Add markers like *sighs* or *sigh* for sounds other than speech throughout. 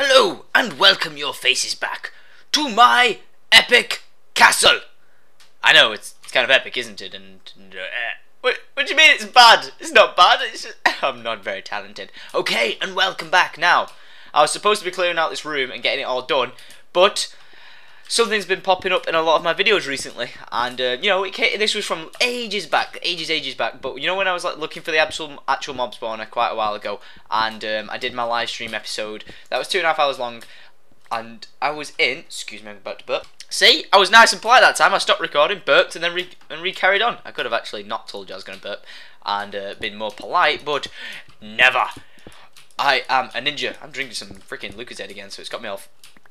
Hello, and welcome your faces back to my epic castle. I know it's, it's kind of epic, isn't it? And, and uh, what, what do you mean it's bad? It's not bad. It's just, *laughs* I'm not very talented. Okay, and welcome back. Now, I was supposed to be clearing out this room and getting it all done, but something's been popping up in a lot of my videos recently, and uh, you know, it came, this was from ages back, ages, ages back. But you know, when I was like looking for the actual actual mob spawner quite a while ago, and um, I did my live stream episode that was two and a half hours long, and I was in. Excuse me, I'm about to burp. See, I was nice and polite that time. I stopped recording, burped, and then re and re carried on. I could have actually not told you I was going to burp and uh, been more polite, but never. I am a ninja. I'm drinking some freaking Lucozade again, so it's got me all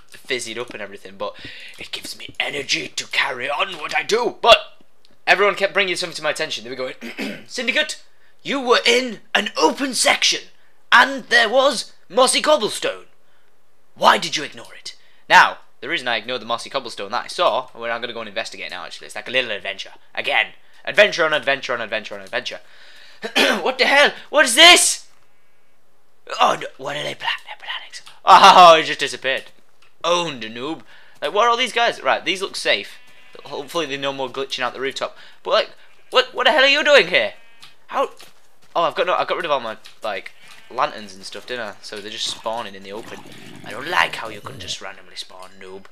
fizzied up and everything, but it gives me energy to carry on what I do. But everyone kept bringing something to my attention. They were going, *clears throat* Syndicate, you were in an open section, and there was mossy cobblestone. Why did you ignore it? Now, the reason I ignored the mossy cobblestone that I saw, well, I'm going to go and investigate now, actually. It's like a little adventure. Again. Adventure on adventure on adventure on adventure. *clears throat* what the hell? What is this? Oh, no. what are they planning? *laughs* Oh, it just disappeared owned, noob. Like, what are all these guys? Right, these look safe. Hopefully they're no more glitching out the rooftop. But like, what what the hell are you doing here? How? Oh, I've got no, I got rid of all my like lanterns and stuff, didn't I? So they're just spawning in the open. I don't like how you can just randomly spawn, noob.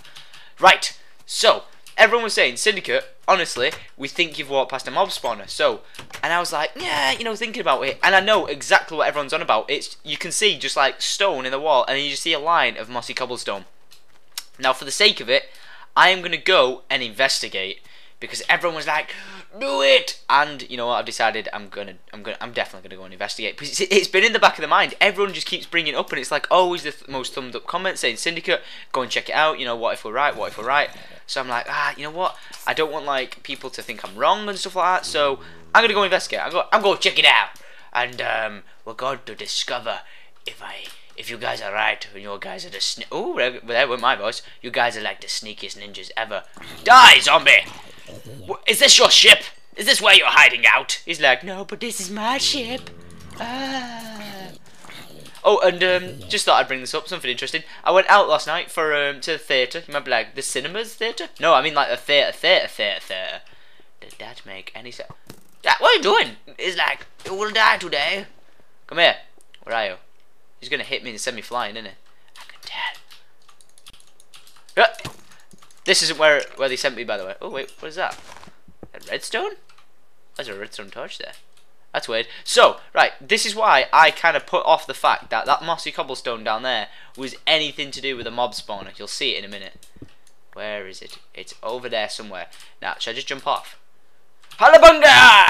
Right. So everyone was saying, Syndicate, honestly, we think you've walked past a mob spawner. So, and I was like, yeah, you know, thinking about it, and I know exactly what everyone's on about. It's you can see just like stone in the wall, and you just see a line of mossy cobblestone. Now, for the sake of it, I am going to go and investigate because everyone was like, "Do it!" And you know what? I've decided I'm gonna, I'm gonna, I'm definitely gonna go and investigate because it's been in the back of the mind. Everyone just keeps bringing it up, and it's like always the th most thumbed up comment saying, "Syndicate, go and check it out." You know, what if we're right? What if we're right? So I'm like, ah, you know what? I don't want like people to think I'm wrong and stuff like that. So I'm gonna go investigate. I'm go, I'm going to check it out, and um, we're going to discover if I if you guys are right, you guys are the sne- oh, there went my voice. You guys are like the sneakiest ninjas ever. Die, zombie! Is this your ship? Is this where you're hiding out? He's like, no, but this is my ship. Ah. Oh, and um, just thought I'd bring this up, something interesting. I went out last night for um, to the theatre. You remember like the cinemas theatre? No, I mean like the theatre, theatre, theatre, theatre. Did that make any sense? What are you doing? He's like, you will die today. Come here. Where are you? He's gonna hit me and send me flying, isn't it? I. Uh, this isn't where where they sent me, by the way. Oh wait, what is that? A redstone? There's a redstone torch there. That's weird. So, right, this is why I kind of put off the fact that that mossy cobblestone down there was anything to do with a mob spawner. You'll see it in a minute. Where is it? It's over there somewhere. Now, should I just jump off? Halabunga!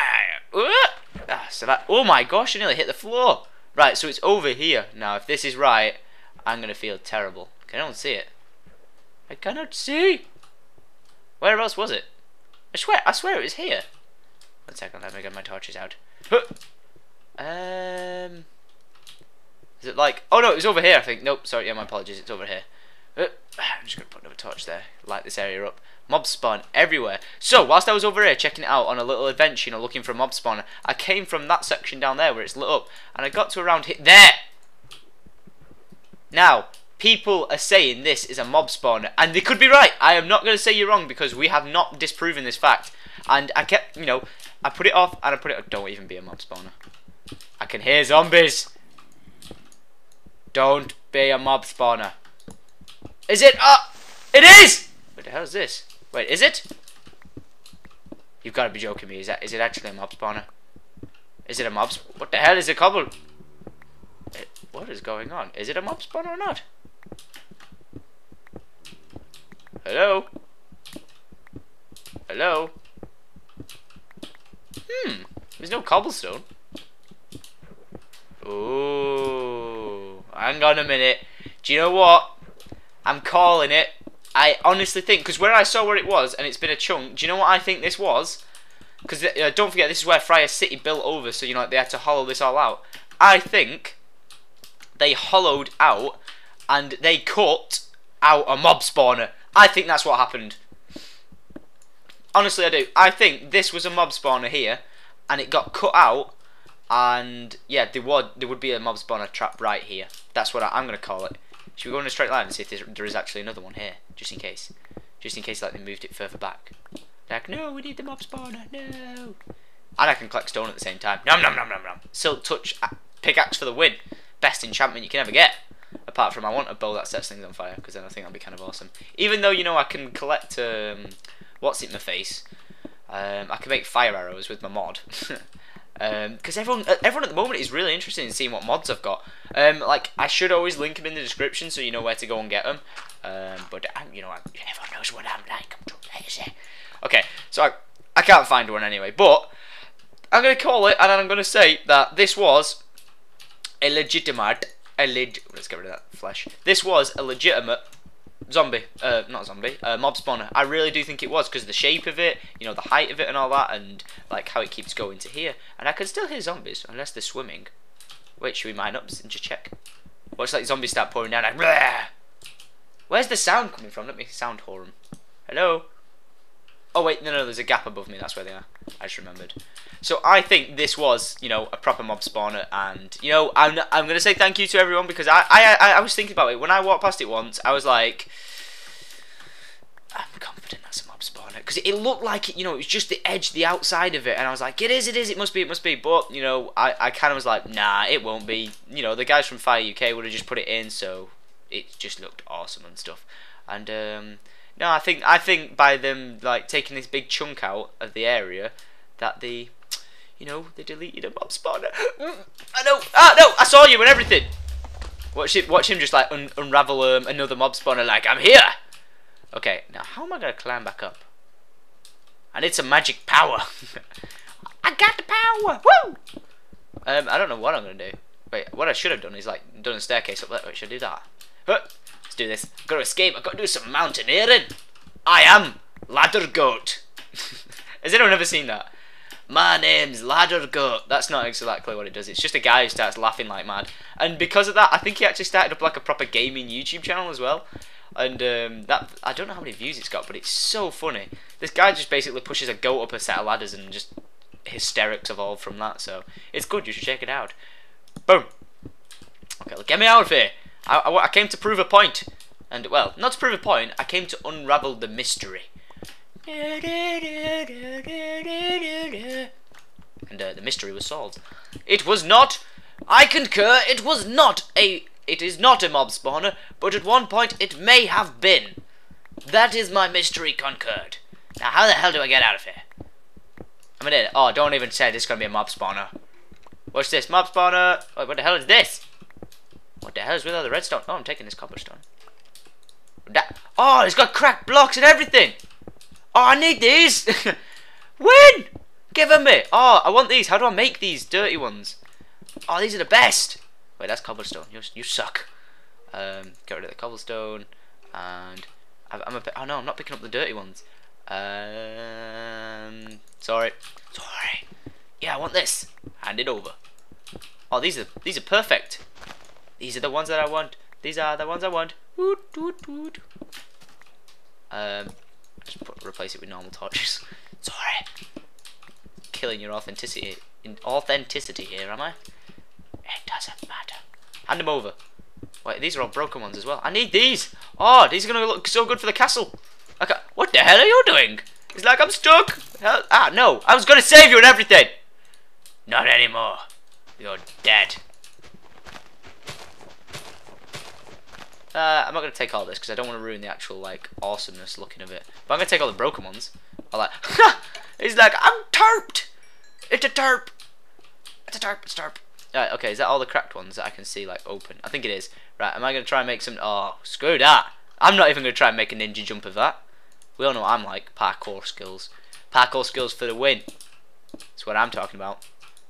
Ah, so that, oh my gosh, I nearly hit the floor. Right, so it's over here. Now, if this is right, I'm going to feel terrible. Can anyone see it? I cannot see. Where else was it? I swear, I swear it was here. One second, let me get my torches out. Um, is it like? Oh no, it was over here. I think. Nope. Sorry. Yeah, my apologies. It's over here. *sighs* I'm just gonna put another torch there. Light this area up. Mob spawn everywhere. So, whilst I was over here checking it out on a little adventure, you know, looking for a mob spawn, I came from that section down there where it's lit up, and I got to around here. There! Now, people are saying this is a mob spawner, and they could be right. I am not going to say you're wrong because we have not disproven this fact. And I kept, you know, I put it off and I put it. Don't even be a mob spawner. I can hear zombies. Don't be a mob spawner. Is it? Uh, it is. What the hell is this? Wait, is it? You've got to be joking me. Is that? Is it actually a mob spawner? Is it a mob? What the hell is a cobble? It, what is going on? Is it a mob spawner or not? Hello? Hello? Hmm. There's no cobblestone. Ooh. Hang on a minute. Do you know what? I'm calling it. I honestly think, because where I saw where it was, and it's been a chunk, do you know what I think this was? Because uh, don't forget, this is where Fyre City built over, so you know they had to hollow this all out. I think they hollowed out and they cut out a mob spawner. I think that's what happened. Honestly, I do. I think this was a mob spawner here, and it got cut out, and yeah, there would there would be a mob spawner trap right here. That's what I, am gonna call it. Should we go in a straight line and see if there, there is actually another one here, just in case, just in case like they moved it further back. Like, no, we need the mob spawner. No. And I can collect stone at the same time. Nom nom nom nom nom. Silk touch pickaxe for the win. Best enchantment you can ever get. Apart from I want a bow that sets things on fire because then I think that'd be kind of awesome. Even though you know I can collect um, what's it in my face. Um, I can make fire arrows with my mod. *laughs* because um, everyone uh, everyone at the moment is really interested in seeing what mods I've got. Um, like I should always link them in the description so you know where to go and get them. Um, but I'm, you know, I'm, everyone knows what I'm like. I'm too lazy. Okay, so I, I can't find one anyway. But I'm gonna call it, and I'm gonna say that this was a legitimate, a leg. Let's get rid of that flesh. This was a legitimate zombie, uh, not zombie, uh, mob spawner. I really do think it was because the shape of it, you know, the height of it and all that, and like how it keeps going to here. And I can still hear zombies unless they're swimming. Wait, should we mine up and just check? Watch like zombies start pouring down. Like! Where's the sound coming from? Let me sound them. Hello. Oh wait, no, no, there's a gap above me. That's where they are. I just remembered. So I think this was, you know, a proper mob spawner, and you know, I'm I'm gonna say thank you to everyone because I I I, was thinking about it when I walked past it once. I was like, I'm confident that's a mob spawner because it looked like it, you know, it was just the edge, the outside of it, and I was like, it is, it is, it must be, it must be. But you know, I I kind of was like, nah, it won't be. You know, the guys from FyreUK would have just put it in, so it just looked awesome and stuff, and um no, I think I think by them like taking this big chunk out of the area, that the, you know, they deleted a mob spawner. I know. Ah no, I saw you and everything. Watch it. Watch him just like un unravel um, another mob spawner. Like I'm here. Okay, now how am I gonna climb back up? I need some magic power. *laughs* I got the power. Woo! Um, I don't know what I'm gonna do. Wait, what I should have done is like done a staircase up there. Wait, should I do that? Huh. Let's do this. I've got to escape. I've got to do some mountaineering. I am Ladder Goat. *laughs* Has anyone ever seen that? My name's Ladder Goat. That's not exactly what it does. It's just a guy who starts laughing like mad. And because of that, I think he actually started up like a proper gaming YouTube channel as well. And um, that I don't know how many views it's got, but it's so funny. This guy just basically pushes a goat up a set of ladders and just hysterics evolve from that. So it's good. You should check it out. Boom. Okay, get me out of here. I, I, I came to prove a point. And, well, not to prove a point, I came to unravel the mystery. And uh, the mystery was solved. It was not, I concur, it was not a, it is not a mob spawner, but at one point it may have been. That is my mystery concurred. Now how the hell do I get out of here? I'm gonna, oh, don't even say this is gonna be a mob spawner. What's this, mob spawner? Wait, what the hell is this? What the hell is with all the redstone? Oh, I'm taking this cobblestone. That, oh, it's got cracked blocks and everything. Oh, I need these. *laughs* Win! Give them me. Oh, I want these. How do I make these dirty ones? Oh, these are the best. Wait, that's cobblestone. You, you suck. Um, get rid of the cobblestone. And I, I'm a bit. Oh no, I'm not picking up the dirty ones. Um, sorry. Sorry. Yeah, I want this. Hand it over. Oh, these are these are perfect. These are the ones that I want. These are the ones I want. Woot, woot, woot. Um, just put, replace it with normal torches. *laughs* Sorry. Killing your authenticity, in authenticity here, am I? It doesn't matter. Hand them over. Wait, these are all broken ones as well. I need these. Oh, these are gonna look so good for the castle. Okay, what the hell are you doing? It's like I'm stuck. Hell, ah, no. I was gonna save you and everything. Not anymore. You're dead. Uh, I'm not going to take all this because I don't want to ruin the actual like awesomeness looking of it. But I'm going to take all the broken ones. I like! *laughs* He's like, I'm tarped! It's a tarp! It's a tarp, it's a tarp. Right, okay, is that all the cracked ones that I can see like open? I think it is. Right, am I going to try and make some... Oh, screw that! I'm not even going to try and make a ninja jump of that. We all know I'm like parkour skills. Parkour skills for the win. That's what I'm talking about.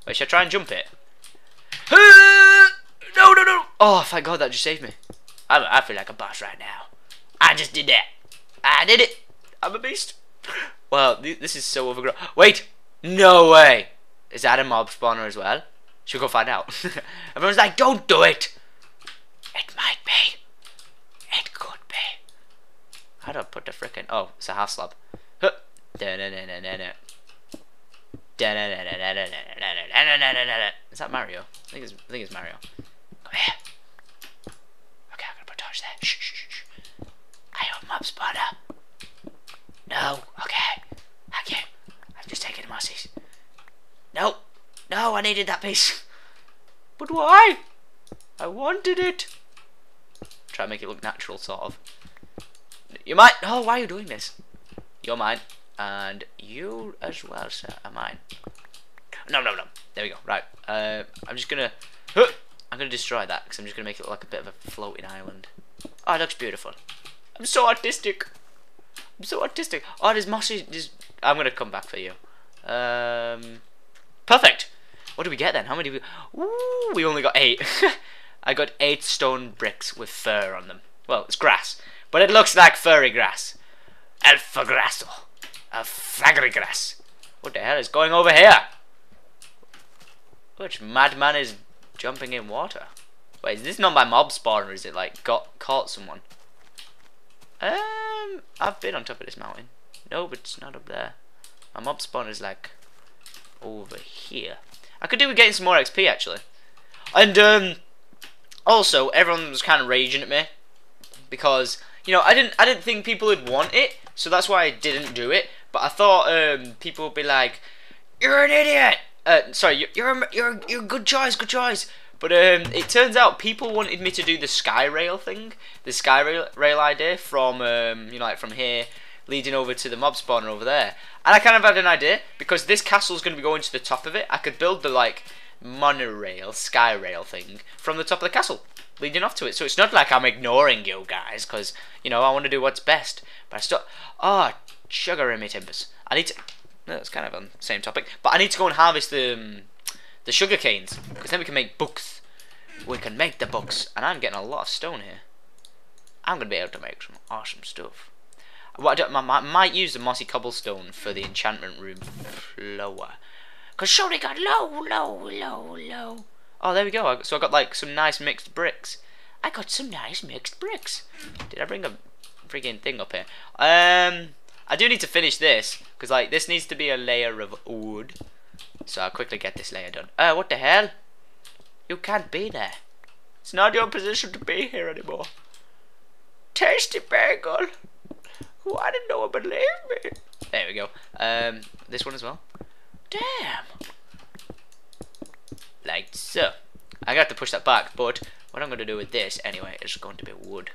Wait, should I try and jump it? *laughs* No, no, no! Oh, thank God that just saved me. I, I feel like a boss right now. I just did that. I did it. I'm a beast. *laughs* Well, th this is so overgrown. Wait, no way. Is that a mob spawner as well? Should go find out. *laughs* Everyone's like, don't do it. It might be. It could be. How do I put the frickin'? Oh, it's a half slab. Is that Mario? I think it's I think it's Mario. Come here. shh, shh, shh. Spawner. No, okay. Okay. I've just taken the mosses. No, no, I needed that piece. But why? I wanted it. Try to make it look natural, sort of. You might. Oh, why are you doing this? You're mine, and you as well, sir, are mine. No, no, no. There we go. Right. Uh, I'm just gonna. I'm gonna destroy that because I'm just gonna make it look like a bit of a floating island. Oh, it looks beautiful. I'm so artistic. I'm so artistic. Oh, there's mossy. There's, I'm gonna come back for you. Um, perfect. What do we get then? How many? We, ooh, we only got eight. *laughs* I got eight stone bricks with fur on them. Well, it's grass, but it looks like furry grass. Alpha grasso. What the hell is going over here? Which madman is jumping in water? Wait, is this not my mob spawn or is it like got caught someone? Um, I've been on top of this mountain. No, but it's not up there. My mob spawn is like over here. I could do with getting some more XP actually. And um, also everyone was kind of raging at me because you know I didn't I didn't think people would want it, so that's why I didn't do it. But I thought um, people would be like, "You're an idiot." Uh, sorry, you're a, you're you're a good choice, good choice. But um, it turns out people wanted me to do the sky rail thing, the sky rail idea from um, you know like from here leading over to the mob spawner over there. And I kind of had an idea because this castle's going to be going to the top of it. I could build the like monorail, sky rail thing from the top of the castle leading off to it. So it's not like I'm ignoring you guys because you know I want to do what's best. But I still, ah, oh, sugar in my timbers. I need to. No, That's kind of on the same topic, but I need to go and harvest the um, the sugar canes because then we can make books. We can make the books, and I'm getting a lot of stone here. I'm gonna be able to make some awesome stuff. What I, I, might use the mossy cobblestone for the enchantment room floor. Cause surely got low, low, low, low. Oh, there we go. So I got like some nice mixed bricks. I got some nice mixed bricks. Did I bring a freaking thing up here? Um, I do need to finish this because like this needs to be a layer of wood. So I'll quickly get this layer done. Uh, what the hell? You can't be there. It's not your position to be here anymore. Tasty bagel. Why didn't no one believe me? There we go. Um, this one as well. Damn. Like so. I got to push that back, but what I'm going to do with this, anyway, is going to be wood.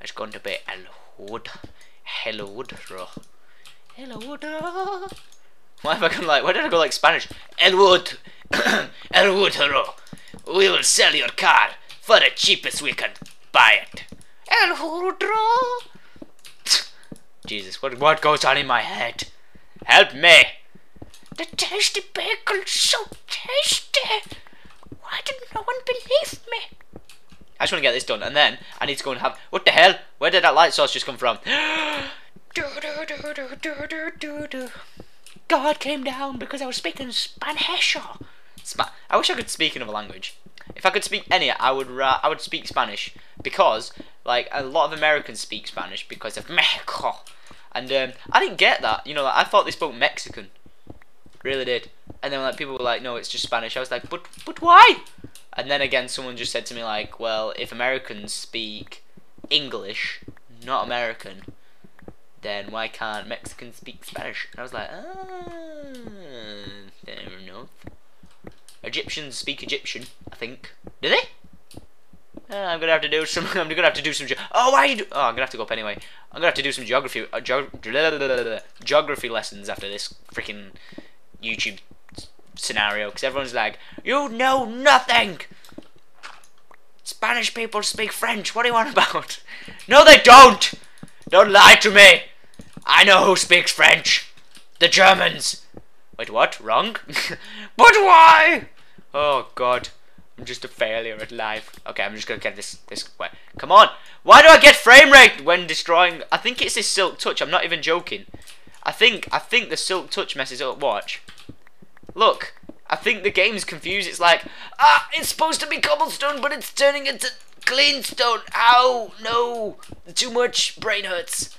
It's going to be a wood. Hello wood. Hello wood. Why have I gone like, why did I go like Spanish? El wood. *coughs* El wood. We will sell your car for the cheapest we can buy it. El wood. Jesus, what what goes on in my head? Help me! The tasty bacon's so tasty! Why did no one believe me? I just want to get this done, and then I need to go and have. What the hell? Where did that light source just come from? *gasps* God came down because I was speaking Spanish. Spa I wish I could speak another language. If I could speak any, I would. Uh, I would speak Spanish because, like, a lot of Americans speak Spanish because of Mexico. And um, I didn't get that. You know, like, I thought they spoke Mexican. Really did. And then like people were like, no, it's just Spanish. I was like, but but why? And then again, someone just said to me like, well, if Americans speak English, not American, then why can't Mexicans speak Spanish? And I was like, ah, fair enough. Egyptians speak Egyptian, I think. Do they? Uh, I'm gonna have to do some. *laughs* I'm gonna have to do some. Oh, why? You oh, I'm gonna have to go up anyway. I'm gonna have to do some geography. Uh, geog *laughs* geography lessons after this freaking YouTube scenario because everyone's like, "You know nothing." Spanish people speak French. What do you want about? *laughs* No, they don't. Don't lie to me. I know who speaks French. The Germans. Wait, what? Wrong? *laughs* but why? Oh God. I'm just a failure at life. Okay, I'm just gonna get this this way. Come on! Why do I get frame rate when destroying? I think it's this silk touch. I'm not even joking. I think I think the silk touch messes up. Watch. Look, I think the game's confused. It's like ah, it's supposed to be cobblestone, but it's turning into clean stone. Ow! No, too much. Brain hurts.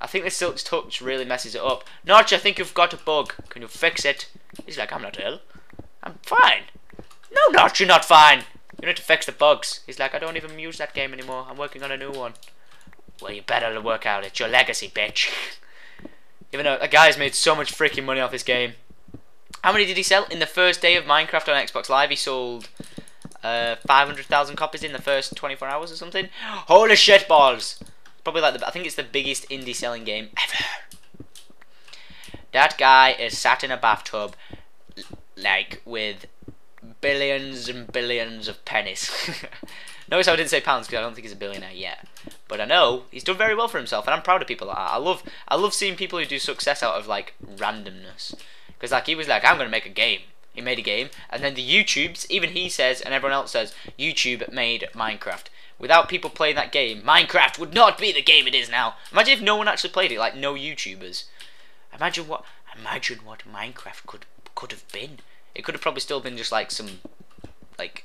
I think the silk touch really messes it up. Notch, I think you've got a bug. Can you fix it? He's like, I'm not ill. I'm fine. No, Notch, you're not fine. You need to fix the bugs. He's like, I don't even use that game anymore. I'm working on a new one. Well, you better work out. It's your legacy, bitch. *laughs* Even though a guy's made so much freaking money off this game. How many did he sell? In the first day of Minecraft on Xbox Live, he sold uh, 500,000 copies in the first 24 hours or something. *gasps* Holy shit balls! Probably like the, I think it's the biggest indie selling game ever. That guy is sat in a bathtub, like, with billions and billions of pennies. *laughs* Notice how I didn't say pounds because I don't think he's a billionaire yet. But I know he's done very well for himself, and I'm proud of people like that. I love, I love seeing people who do success out of like randomness. Because like he was like, I'm gonna make a game. He made a game, and then the YouTubes, even he says, and everyone else says, YouTube made Minecraft. Without people playing that game, Minecraft would not be the game it is now. Imagine if no one actually played it, like no YouTubers. Imagine what, imagine what Minecraft could could have been. It could have probably still been just like some, like,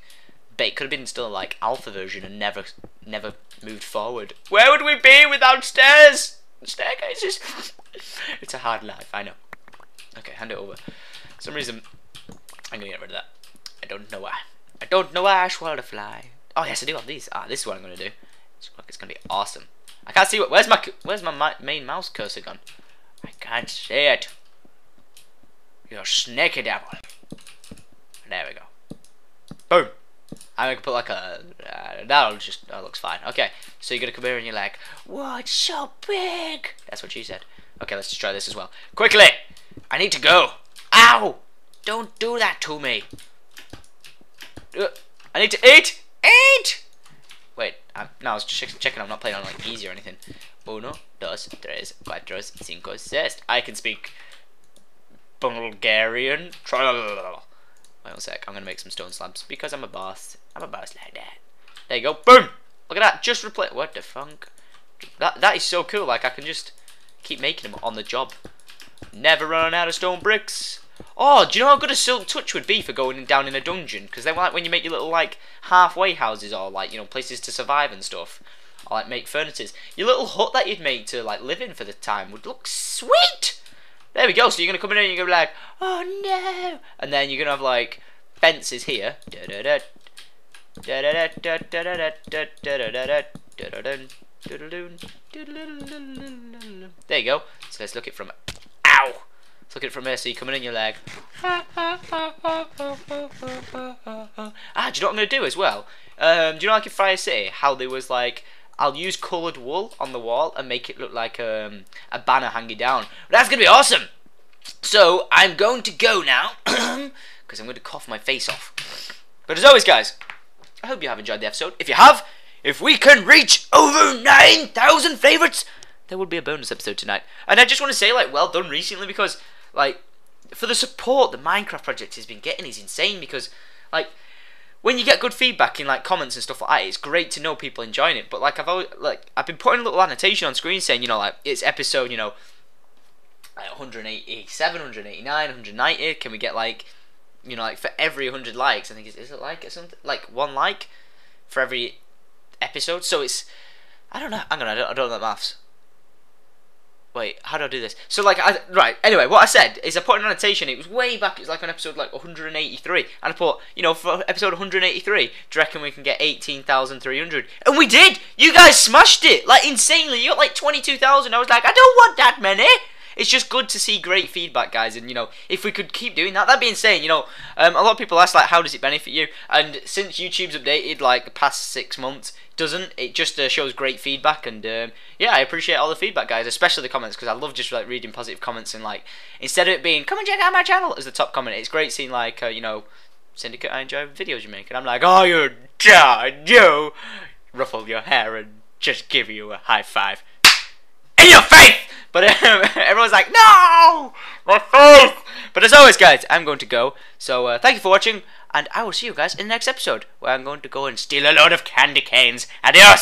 but it could have been still like alpha version and never, never moved forward. Where would we be without stairs? Staircases. *laughs* it's a hard life, I know. Okay, hand it over. For some reason, I'm gonna get rid of that. I don't know why. I don't know why I swallowed a fly. Oh yes, I do have these. Ah, this is what I'm gonna do. It's, it's gonna be awesome. I can't see what. Where's my Where's my main mouse cursor gone? I can't see it. You're snaky devil. There we go. Boom. I'm gonna put like a. Uh, that'll just. That looks fine. Okay. So you're gonna come here and you're like, "What's so big?" That's what she said. Okay, let's just try this as well. Quickly! I need to go. Ow! Don't do that to me. Uh, I need to eat. Eat. Wait. I'm, no, I was just checking. I'm not playing on like easy or anything. Uno, dos, tres, cuatro, cinco, seis. I can speak Bulgarian. Wait one sec, I'm gonna make some stone slabs because I'm a boss. I'm a boss like that. There you go. Boom! Look at that. Just replace. What the funk? That that is so cool. Like I can just keep making them on the job. Never run out of stone bricks. Oh, do you know how good a silk touch would be for going down in a dungeon? Because they like when you make your little like halfway houses or like you know places to survive and stuff, or like make furnaces. Your little hut that you'd make to like live in for the time would look sweet. There we go. So you're gonna come in and you're gonna be like, oh no, and then you're gonna have like fences here. There you go. So let's look it from. Ow! Look at it from here. So you're coming in, your leg. ah, do you know what I'm gonna do as well? Um, do you know like in Fyre City how there was like I'll use coloured wool on the wall and make it look like um, a banner hanging down. That's going to be awesome! So, I'm going to go now, *clears throat* because I'm going to cough my face off. But as always, guys, I hope you have enjoyed the episode. If you have, if we can reach over 9,000 favourites, there will be a bonus episode tonight. And I just want to say, like, well done recently, because, like, for the support the Minecraft project has been getting is insane, because, like, when you get good feedback in like comments and stuff like that, it's great to know people enjoying it. But like I've always like I've been putting a little annotation on screen saying you know like it's episode you know like 187, 189, 190. Can we get like you know like for every 100 likes? I think is is it like something like one like for every episode? So it's I don't know. I'm gonna I don't, I don't know the maths. Wait, how do I do this? So like, I, right. Anyway, what I said is I put an annotation. It was way back. It was like on episode like 183, and I put, you know, for episode 183, do you reckon we can get 18,300? And we did. You guys smashed it like insanely. You got like 22,000. I was like, I don't want that many it's just good to see great feedback, guys. And you know, if we could keep doing that, that being said, you know, um, a lot of people ask like, how does it benefit you? And since YouTube's updated like the past six months, doesn't it just uh, shows great feedback? And um, yeah, I appreciate all the feedback, guys, especially the comments because I love just like reading positive comments and like instead of it being come and check out my channel as the top comment, it's great seeing like uh, you know. Syndicate, I enjoy videos you make, and I'm like, oh, you, Joe, ruffle your hair and just give you a high five in your face. But *laughs* everyone's like, no, my face. But as always, guys, I'm going to go. So uh, thank you for watching, and I will see you guys in the next episode, where I'm going to go and steal a load of candy canes. Adios.